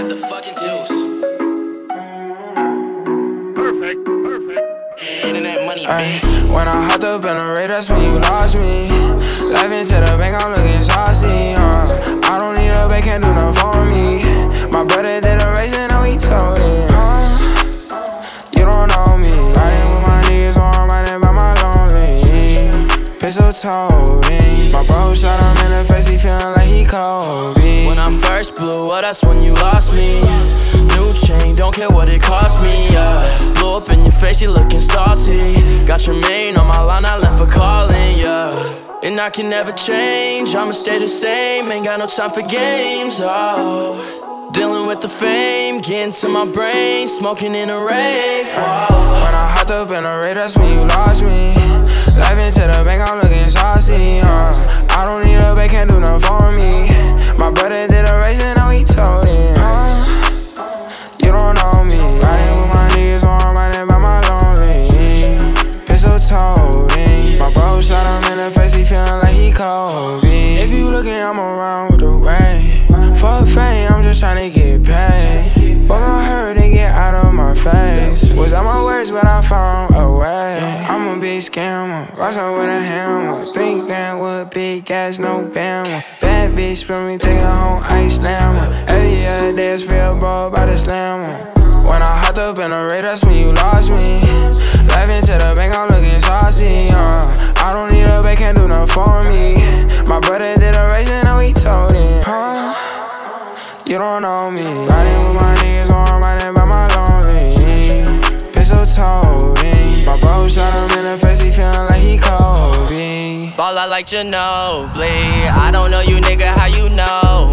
got the fucking juice. Perfect, perfect. Internet money, Ay, when I hopped up in the Wraith, that's when you lost me. Laughing to the bank, I'm looking saucy. Uh, I don't need a bank, can't do nothing for me. My brother did a race and now he told it. Uh, you don't know me. Riding with my niggas, or I'm riding by my lonely. Pistol toting. My bro shot him in the face, he feeling like he Kobe. First blew up, that's when you lost me. New chain, don't care what it cost me. Yeah. Blew up in your face, you looking saucy. Got your main on my line, I left for calling. Yeah. And I can never change, I'ma stay the same. Ain't got no time for games. Oh. Dealing with the fame, getting to my brain, smoking in a rave. Oh. When I hopped up in the Wraith, that's when you lost me. Laughing to the bank, I'm looking face, he feeling like he Kobe. If you looking, I'm around with the way. For fame, I'm just trying to get paid. Boy, I heard they get out of my face. Was out my words, but I found a way. I'm a big scammer, rustle with a hammer. Three grand with big gas, no bammer. Bad bitch for me, take her home, ice slammer. Every other day it's real, bro, by the slammer. When I hopped up in the Wraith, that's when you lost me. Laughing to you don't know me. Riding with my niggas, or I'm riding by my lonely. Pistol toting. My bro shot him in the face, he feeling like he Kobe. Ball out like Ginobili. I don't know you, nigga, how you know?